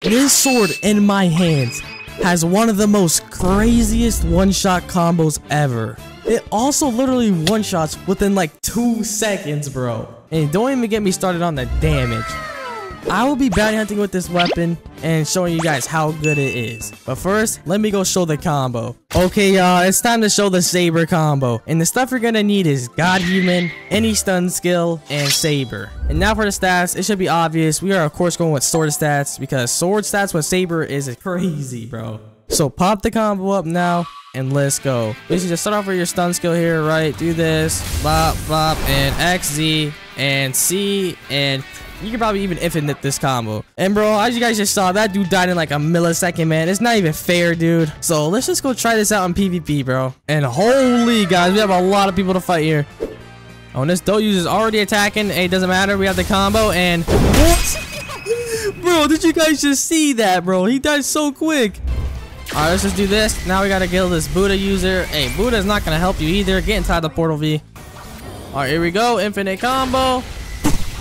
This sword in my hands has one of the most craziest one-shot combos ever. It also literally one-shots within like two seconds, bro. And don't even get me started on the damage. I will be bounty hunting with this weapon and showing you guys how good it is. But first, let me go show the combo. Okay, y'all, it's time to show the Saber combo. And the stuff you're gonna need is God Human, any stun skill, and Saber. And now for the stats, it should be obvious. We are, of course, going with sword stats because sword stats with Saber is crazy, bro. So pop the combo up now and let's go. Basically, just start off with your stun skill here, right? Do this, bop, bop, and X, Z, and C, and you can probably even infinite this combo. And bro, as you guys just saw, that dude died in like a millisecond, man. It's not even fair, dude. So let's just go try this out in PvP, bro. And holy guys, we have a lot of people to fight here. Oh, and this dope user's already attacking. Hey, it doesn't matter. We have the combo and... bro, did you guys just see that, bro? He died so quick. All right, let's just do this. Now we got to kill this Buddha user. Hey, Buddha's not going to help you either. Get inside the portal V. All right, here we go. Infinite combo.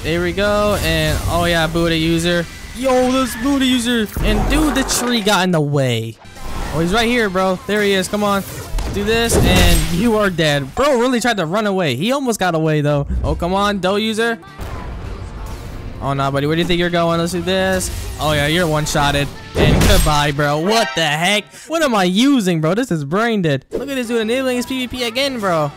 There we go. And oh yeah, Buddha user. Yo, this Buddha user. And dude, the tree got in the way. Oh, he's right here, bro. There he is. Come on. Dough this and you are dead. Bro really tried to run away. He almost got away though. Oh, come on, Do user. Oh no, buddy. Where do you think you're going? Let's do this. Oh yeah, you're one-shotted. And goodbye, bro. What the heck? What am I using, bro? This is brain dead. Look at this dude enabling his PvP again, bro.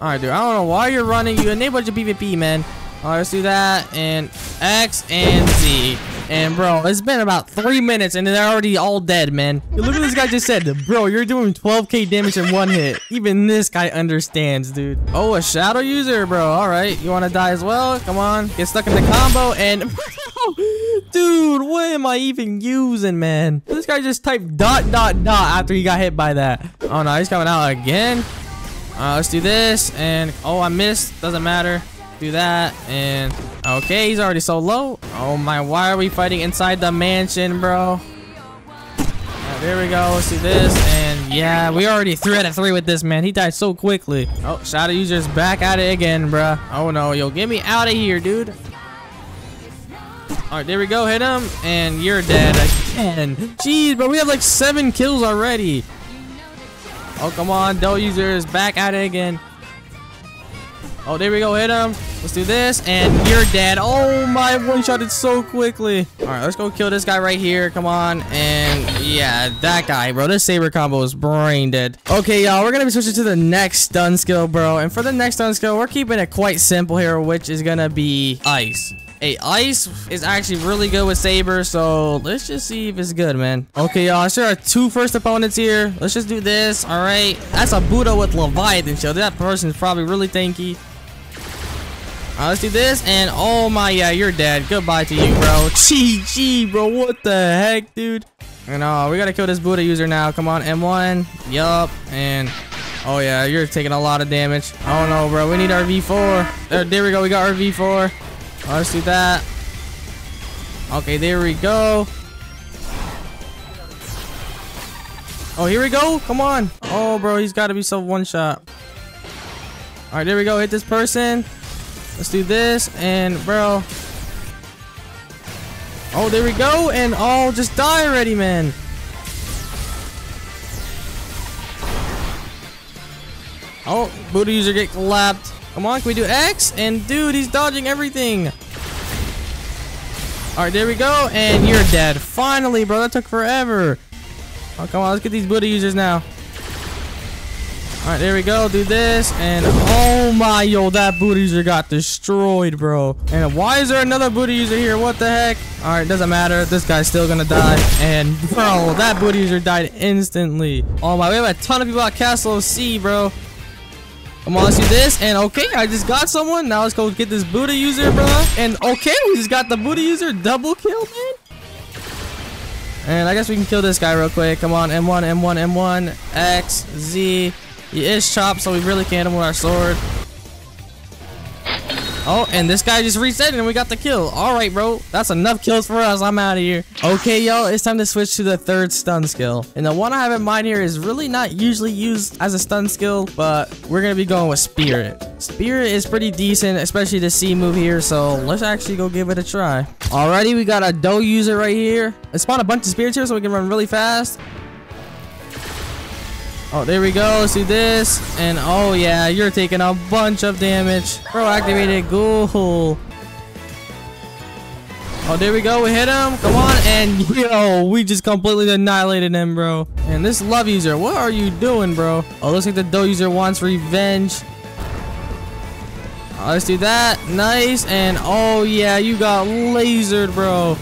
Alright, dude. I don't know why you're running. You enabled your PvP, man. Alright, let's do that. And X and Z. And bro, it's been about three minutes and they're already all dead, man. Look what this guy just said. Bro, you're doing 12k damage in one hit. Even this guy understands, dude. Oh, a shadow user, bro. Alright, you want to die as well? Come on. Get stuck in the combo and... dude, what am I even using, man? This guy just typed dot, dot, dot after he got hit by that. Oh, no, he's coming out again. Uh, let's do this. And, oh, I missed. Doesn't matter do that and okay he's already so low. Oh my why are we fighting inside the mansion bro? Right, there we go let's do this and yeah we already three out of three with this man. He died so quickly. Oh shadow user's back at it again bro oh no yo get me out of here dude. All right there we go hit him and you're dead again. Jeez but we have like seven kills already. Oh come on Dough user is back at it again Oh, there we go. Hit him. Let's do this. And you're dead. Oh, my one-shot it so quickly. All right, let's go kill this guy right here. Come on. And yeah, that guy, bro. This Saber combo is brain dead. Okay, y'all. We're going to be switching to the next stun skill, bro. And for the next stun skill, we're keeping it quite simple here, which is going to be ice. Hey, Ice is actually really good with Saber, so let's just see if it's good, man. Okay, y'all, sure are two first opponents here. Let's just do this, all right? That's a Buddha with Leviathan show. That person's probably really tanky. Let's do this, and oh my, yeah, you're dead. Goodbye to you, bro. GG, bro. What the heck, dude? And uh, we gotta kill this Buddha user now. Come on, M1. Yup. And oh yeah, you're taking a lot of damage. Oh no, bro. We need our V4. There, there we go. We got our V4. Right, let's do that. Okay, there we go. Oh, here we go. Come on. Oh, bro, he's got to be so one shot. All right, there we go. Hit this person. Let's do this, and bro. Oh, there we go, and oh, just die already, man. Oh, Buddha user get clapped. Come on, can we do X? And dude, he's dodging everything. All right, there we go, and you're dead. Finally, bro, that took forever. Oh, come on, let's get these Buddha users now. Alright, there we go. Do this. And oh my, yo, that Buddha user got destroyed, bro. And why is there another Buddha user here? What the heck? Alright, doesn't matter. This guy's still gonna die. And bro, that Buddha user died instantly. Oh my, we have a ton of people at Castle of Sea, bro. Come on, let's do this. And okay, I just got someone. Now let's go get this Buddha user, bro. And okay, we just got the Buddha user double kill, man. And I guess we can kill this guy real quick. Come on, M1, M1, M1, X, Z. He is chopped, so we really can't hit him with our sword. Oh, and this guy just reset and we got the kill. All right, bro. That's enough kills for us. I'm out of here. Okay, y'all. It's time to switch to the third stun skill. And the one I have in mind here is really not usually used as a stun skill, but we're going to be going with Spirit. Spirit is pretty decent, especially the C move here, so let's actually go give it a try. Alrighty, we got a Dough user right here. Let's spawn a bunch of spirits here so we can run really fast. Oh, there we go. Do this. And oh yeah, you're taking a bunch of damage. Bro, activated ghoul. Oh, there we go. We hit him. Come on. And yo, we just completely annihilated him, bro. And this love user, what are you doing, bro? Oh, looks like the Dough user wants revenge. Oh, let's do that. Nice. And oh yeah, you got lasered, bro.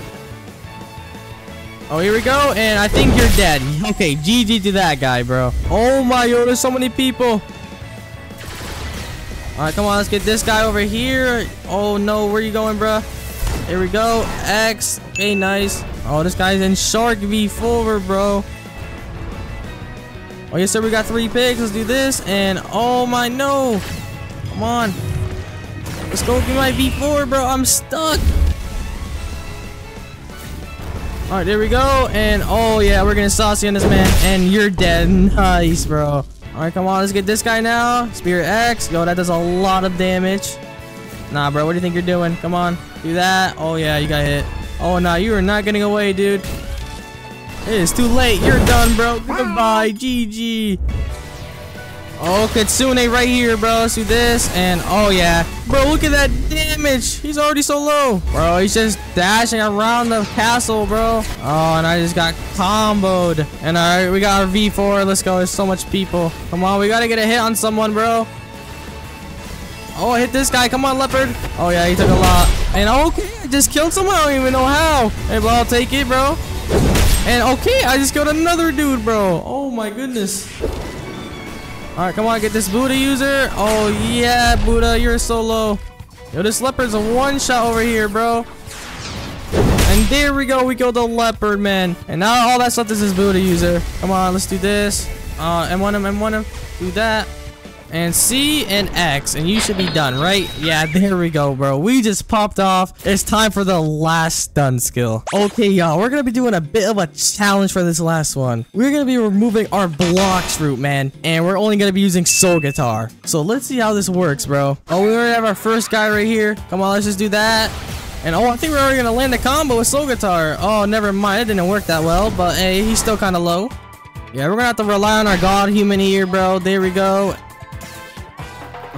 Oh, here we go. And I think you're dead. Okay, GG to that guy, bro. Oh my, yo, there's so many people. All right, come on. Let's get this guy over here. Oh, no. Where you going, bro? Here we go. X. Okay, nice. Oh, this guy's in Shark V forward, bro. Oh, yes, sir. We got three picks. Let's do this. And oh my, no. Come on. Let's go get my V4, bro. I'm stuck. Alright, there we go. And oh yeah, we're gonna saucy on this man. And you're dead. Nice, bro. Alright, come on, let's get this guy now. Spirit X. Yo, that does a lot of damage. Nah, bro, what do you think you're doing? Come on. Do that. Oh yeah, you got hit. Oh nah, you are not getting away, dude. It is too late. You're done, bro. Goodbye. GG. Oh, Kitsune right here, bro. Let's do this. And, oh, yeah. Bro, look at that damage. He's already so low. Bro, he's just dashing around the castle, bro. Oh, and I just got comboed. And, all right, we got our V4. Let's go. There's so much people. Come on, we got to get a hit on someone, bro. Oh, I hit this guy. Come on, Leopard. Oh, yeah, he took a lot. And, okay, I just killed someone. I don't even know how. Hey, bro, I'll take it, bro. And, okay, I just killed another dude, bro. Oh, my goodness. Alright, come on, get this Buddha user. Oh, yeah, Buddha, you're so low. Yo, this leopard's a one-shot over here, bro. And there we go, we killed the leopard, man. And now all that's left is this Buddha user. Come on, let's do this. Uh, M1 him, M1 him. Do that and C and X, and you should be done, right? Yeah, there we go, bro. We just popped off. It's time for the last stun skill. Okay, y'all, we're gonna be doing a bit of a challenge for this last one. We're gonna be removing our blocks route, man, and we're only gonna be using soul guitar. So let's see how this works, bro. Oh, we already have our first guy right here. Come on, let's just do that. And oh, I think we're already gonna land a combo with soul guitar. Oh, never mind. It didn't work that well, but hey, he's still kind of low. Yeah, we're gonna have to rely on our god human here, bro. There we go.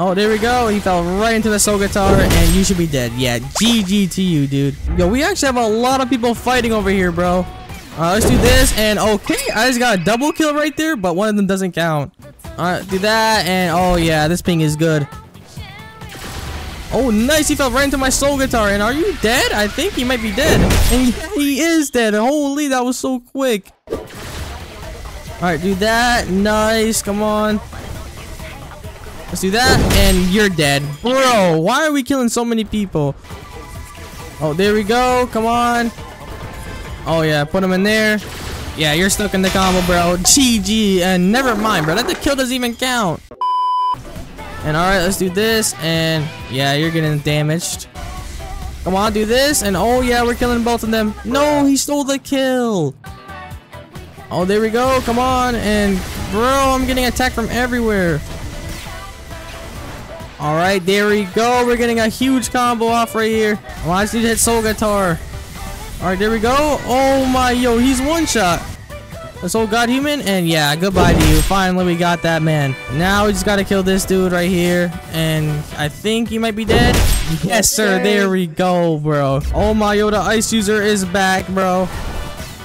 Oh, there we go. He fell right into the soul guitar, and you should be dead. Yeah, GG to you, dude. Yo, we actually have a lot of people fighting over here, bro. Uh, let's do this, and okay, I just got a double kill right there, but one of them doesn't count. Alright, do that, and oh yeah, this ping is good. Oh, nice, he fell right into my soul guitar, and are you dead? I think he might be dead. And he is dead. Holy, that was so quick. Alright, do that. Nice, come on. Let's do that, and you're dead. Bro, why are we killing so many people? Oh, there we go. Come on. Oh, yeah, put him in there. Yeah, you're stuck in the combo, bro. GG. And never mind, bro. That the kill doesn't even count. And alright, let's do this. And yeah, you're getting damaged. Come on, do this. And oh yeah, we're killing both of them. No, he stole the kill. Oh, there we go. Come on. And bro, I'm getting attacked from everywhere. All right, there we go. We're getting a huge combo off right here. Oh, I need to hit Soul Guitar. All right, there we go. Oh my, yo, he's one shot. This old god human, and yeah, goodbye to you. Finally, we got that man. Now we just gotta kill this dude right here, and I think he might be dead. Yes, sir. There we go, bro. Oh my, yo, the ice user is back, bro.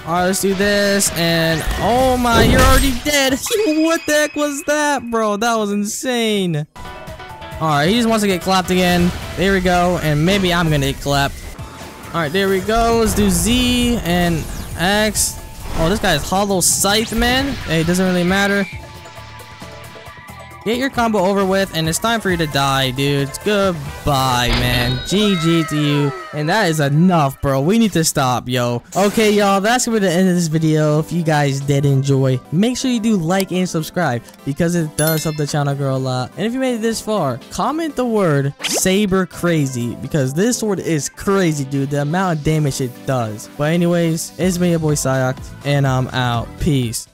All right, let's do this, and oh my, you're already dead. what the heck was that, bro? That was insane. Alright, he just wants to get clapped again. There we go. And maybe I'm gonna get clapped. Alright, there we go. Let's do Z and X. Oh, this guy is Hallow Scythe, man. Hey, it doesn't really matter. Get your combo over with, and it's time for you to die, dudes. Goodbye, man. GG to you. And that is enough, bro. We need to stop, yo. Okay, y'all, that's gonna be the end of this video. If you guys did enjoy, make sure you do like and subscribe because it does help the channel grow a lot. And if you made it this far, comment the word Saber Crazy because this sword is crazy, dude. The amount of damage it does. But anyways, it's me, your boy Syoct, and I'm out. Peace.